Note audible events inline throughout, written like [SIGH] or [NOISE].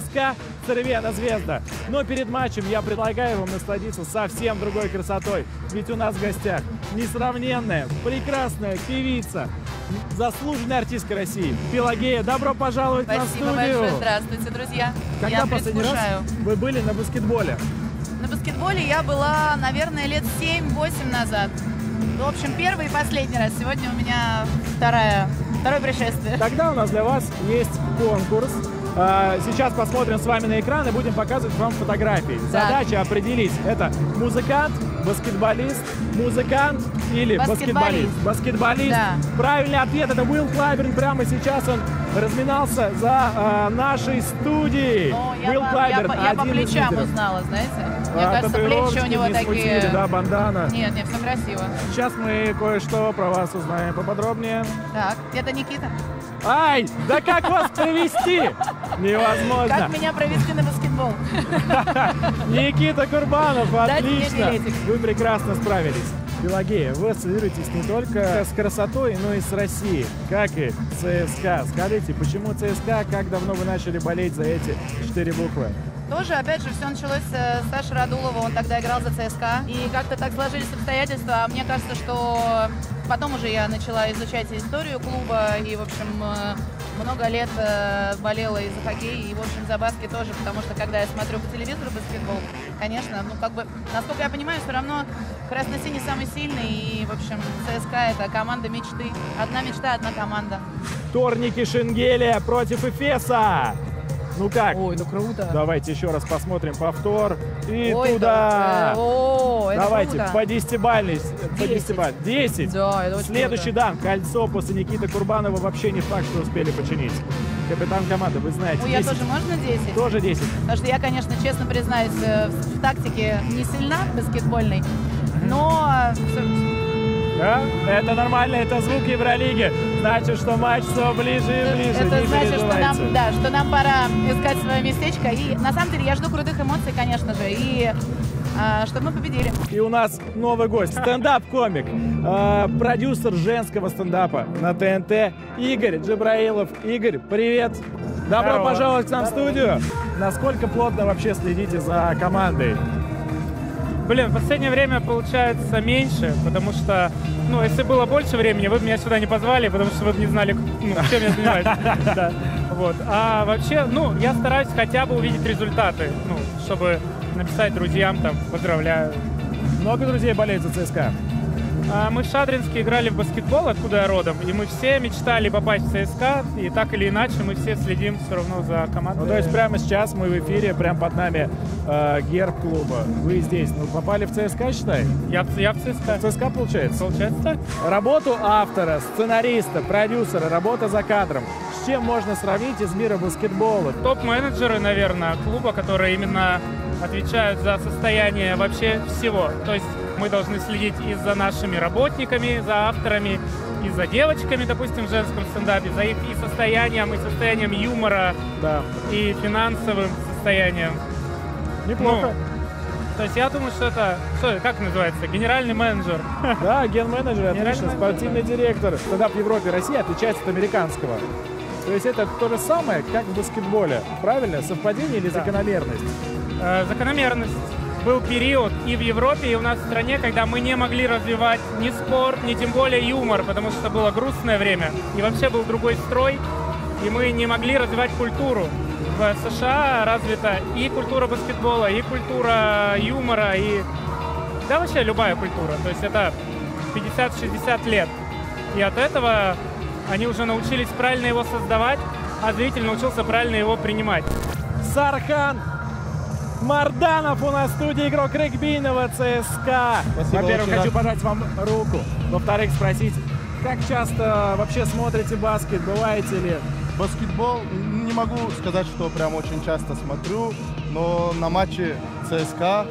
ЦСКА Цервена Звезда. Но перед матчем я предлагаю вам насладиться совсем другой красотой. Ведь у нас в гостях несравненная, прекрасная певица, заслуженная артистка России Пелагея. Добро пожаловать Спасибо на студию. большое. Здравствуйте, друзья. Когда я последний раз вы были на баскетболе? На баскетболе я была, наверное, лет 7-8 назад. В общем, первый и последний раз. Сегодня у меня вторая, второе пришествие. Тогда у нас для вас есть конкурс. А, Сейчас посмотрим с вами на экран и будем показывать вам фотографии. Так. Задача определить, это музыкант, баскетболист, музыкант или Баскетболист. баскетболист. Баскетболист. Да. Правильный ответ это Уилл Клайберн. Прямо сейчас он разминался за а, нашей студией. Я, Уилл по, я Клайберн, по- я по плечам узнала, знаете. Мне А, кажется, плечи у него не смутили, такие... да, бандана. Нет, нет, все красиво. Сейчас мы кое-что про вас узнаем поподробнее. Так, это Никита. Ай, да как вас привести? Невозможно. Как меня провести на баскетбол? [LAUGHS] Никита Курбанов, отлично. Вы прекрасно справились. Пелагея, вы ассоциируетесь не только с красотой, но и с Россией, как и ЦСКА. Скажите, почему ЦСКА, как давно вы начали болеть за эти четыре буквы? Тоже, опять же, все началось э, с Саши Радулова, он тогда играл за ЦСКА. И как-то так сложились обстоятельства. А Мне кажется, что потом уже я начала изучать историю клуба. И, в общем, э, много лет э, болела и за хоккей, и, в общем, за баскет тоже. Потому что, когда я смотрю по телевизору баскетбол, конечно, ну, как бы, насколько я понимаю, все равно красно-синий самый сильный. И, в общем, ЦСКА — это команда мечты. Одна мечта, одна команда. Торники Шенгелия против Эфеса. Ну как? Ой, ну круто. Давайте еще раз посмотрим повтор. И Ой, туда. да, э, о, это Давайте, круто. по 10 бальной. По 10 Десять. баль. 10. Да, это очень Следующий круто. дан. Кольцо после Никиты Курбанова вообще не факт, что успели починить. Капитан команды, вы знаете. Ой, я 10. тоже, можно 10? Тоже 10. Потому что я, конечно, честно признаюсь, э, в тактике не сильна баскетбольной, но Да? Это нормально, это звук Евролиги. Значит, что матч все ближе и ближе. это не значит, что нам, да, что нам пора искать свое местечко. И на самом деле я жду крутых эмоций, конечно же, и а, чтобы мы победили. И у нас новый гость, стендап-комик, э, продюсер женского стендапа на ТНТ Игорь Джабраилов. Игорь, привет! Добро Здорово. пожаловать к нам в студию. Насколько плотно вообще следите за командой? Блин, в последнее время получается меньше, потому что, ну, если было больше времени, вы бы меня сюда не позвали, потому что вы бы не знали, ну, чем я занимаюсь. [LAUGHS] Да. Вот. А вообще, ну, я стараюсь хотя бы увидеть результаты, ну, чтобы написать друзьям там, поздравляю. Много друзей болеют за ЦСКА? А мы в Шадринске играли в баскетбол, откуда я родом, и мы все мечтали попасть в ЦСКА, и так или иначе мы все следим все равно за командой. Ну, то есть прямо сейчас мы в эфире, прямо под нами э, герб клуба. Вы здесь, ну, попали в ЦСКА, считай? я, я в ЦСКА. В ЦСКА, получается? Получается так? Работу автора, сценариста, продюсера, работа за кадром. С чем можно сравнить из мира баскетбола? топ-менеджеры, наверное, клуба, которые именно отвечают за состояние вообще всего. То есть мы должны следить и за нашими работниками, за авторами, и за девочками, допустим, в женском стендапе, за их и состоянием, и состоянием юмора, Да, и финансовым состоянием. неплохо. Ну, То есть я думаю, что это, что, как называется, генеральный менеджер. [LAUGHS] Да, ген-менеджер, отлично, спортивный директор. Стендап в Европе и России отличается от американского. То есть это то же самое, как в баскетболе. Правильно? Совпадение или Да. закономерность? Э, закономерность. Был период и в Европе, и у нас в стране, когда мы не могли развивать ни спорт, ни тем более юмор, потому что было грустное время. И вообще был другой строй, и мы не могли развивать культуру. В США развита и культура баскетбола, и культура юмора, и да вообще любая культура. То есть это 50-60 лет. И от этого они уже научились правильно его создавать, а зритель научился правильно его принимать. Сархан Марданов у нас в студии, игрок регбийного ЦСКА. Во-первых, хочу рад. пожать вам руку. Во-вторых, спросить, как часто вообще смотрите баскет? Бываете ли? Баскетбол не могу сказать, что прям очень часто смотрю, но на матче ЦСКА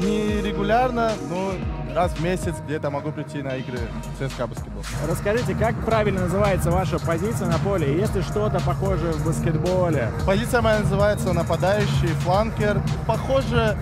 не регулярно, но раз в месяц где-то могу прийти на игры ЦСКА баскетбол. Расскажите, как правильно называется ваша позиция на поле? Есть ли что-то похожее в баскетболе? Позиция моя называется нападающий, фланкер. Похоже,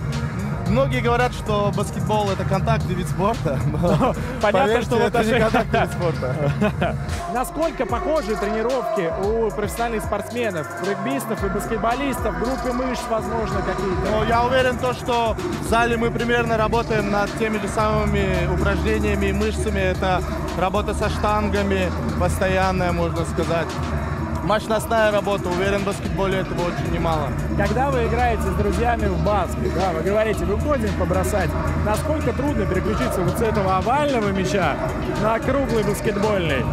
многие говорят, что баскетбол это контактный вид спорта. [LAUGHS] Но Понятно, поверьте, что это не контактный вид спорта. [LAUGHS] Насколько похожи тренировки у профессиональных спортсменов, регбистов и баскетболистов, группы мышц, возможно, какие-то? Но я уверен, то, что в зале мы примерно работаем над теми же самыми упражнениями и мышцами. Это работа со штангами, постоянная, можно сказать. Мощностная работа. Уверен, в баскетболе этого очень немало. Когда вы играете с друзьями в баскет, да, вы говорите, выходим побросать, насколько трудно переключиться вот с этого овального мяча на круглый баскетбольный?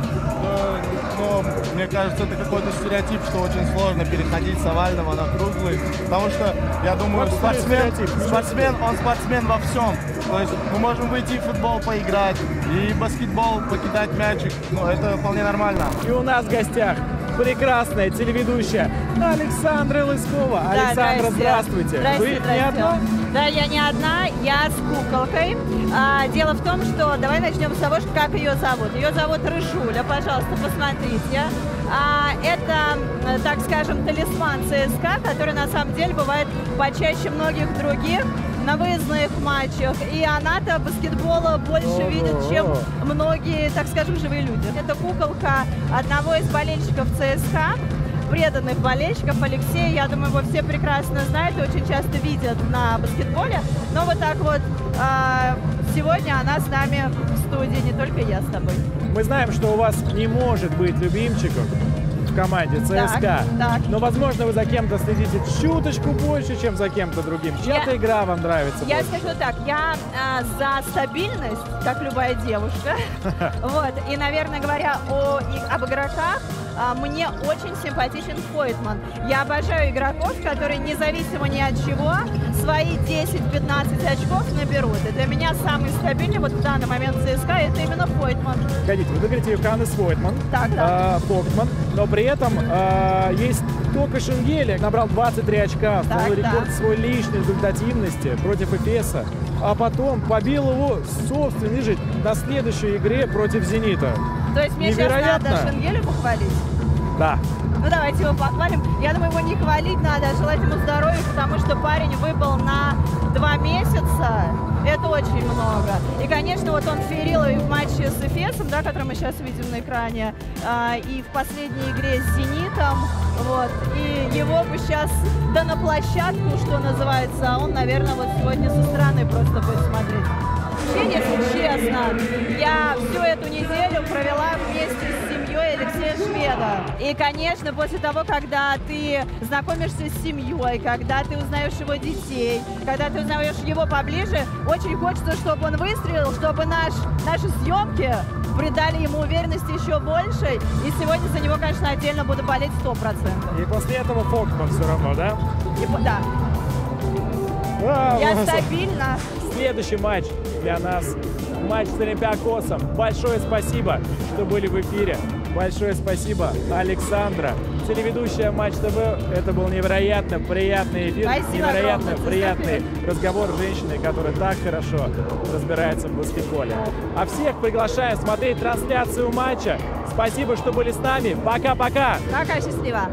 Но, но мне кажется, это какой-то стереотип, что очень сложно переходить с овального на круглый. Потому что, я думаю, Вот спортсмен, спортсмен, он спортсмен во всем. То есть мы можем выйти в футбол поиграть, и баскетбол покидать мячик. Ну, это вполне нормально. И у нас в гостях прекрасная телеведущая Александра Лыскова. Да, Александра, здравствуйте. Здрасте, Вы не здрасте. одна? Да, я не одна, я с куколкой. А, дело в том, что давай начнем с того, как ее зовут. Ее зовут Рыжуля, пожалуйста, посмотрите. А, это, так скажем, талисман ЦСКА, который на самом деле бывает почаще многих других на выездных матчах. И она-то баскетбола больше видит, чем многие, так скажем, живые люди. Это куколка одного из болельщиков ЦСКА преданных болельщиков. Алексея, я думаю, его все прекрасно знают и очень часто видят на баскетболе. Но вот так вот а, сегодня она с нами в студии, не только я с тобой. Мы знаем, что у вас не может быть любимчиков в команде ЦСКА. Так, так. Но, возможно, вы за кем-то следите чуточку больше, чем за кем-то другим. Чья-то Я- игра вам нравится Я больше. скажу так, я а, за стабильность, как любая девушка. [LAUGHS] Вот. И, наверное, говоря о, об игроках, а, мне очень симпатичен Фойтман. Я обожаю игроков, которые независимо ни от чего свои 10-15 очков наберут. И для меня самый стабильный вот в данный момент ЦСКА это именно Фойтман. Погодите, вы говорите Юханес Войтман, Так, да. а, но при этом а, есть только Шенгели, набрал 23 очка, Так, да. рекорд свой личной результативности против Эфеса, а потом побил его собственный же на следующей игре против Зенита. То есть мне сейчас Невероятно. надо Шенгеля похвалить? Да. Ну давайте его похвалим. Я думаю, его не хвалить надо, а желать ему здоровья, потому что парень выпал на два месяца. Это очень много. И, конечно, вот он феерил и в матче с Эфесом, да, который мы сейчас видим на экране, а, и в последней игре с Зенитом. Вот. И его бы сейчас да на площадку, что называется, а он, наверное, вот сегодня со стороны просто будет смотреть. Вообще, если честно, я всю эту неделю провела вместе с Алексея Шведа. И, конечно, после того, когда ты знакомишься с семьей, когда ты узнаешь его детей, когда ты узнаешь его поближе, очень хочется, чтобы он выстрелил, чтобы наш, наши съемки придали ему уверенности еще больше. И сегодня за него, конечно, отдельно буду болеть 100%. И после этого Фокман все равно, да? И да, А, я стабильно. Следующий матч для нас. Матч с Олимпиакосом. Большое спасибо, что были в эфире. Большое спасибо, Александра. Телеведущая Матч ТВ. Это был невероятно приятный эфир. Спасибо невероятно огромное. приятный разговор с женщиной, которая так хорошо разбирается в баскетболе. А всех приглашаем смотреть трансляцию матча. Спасибо, что были с нами. Пока-пока. Пока, счастливо.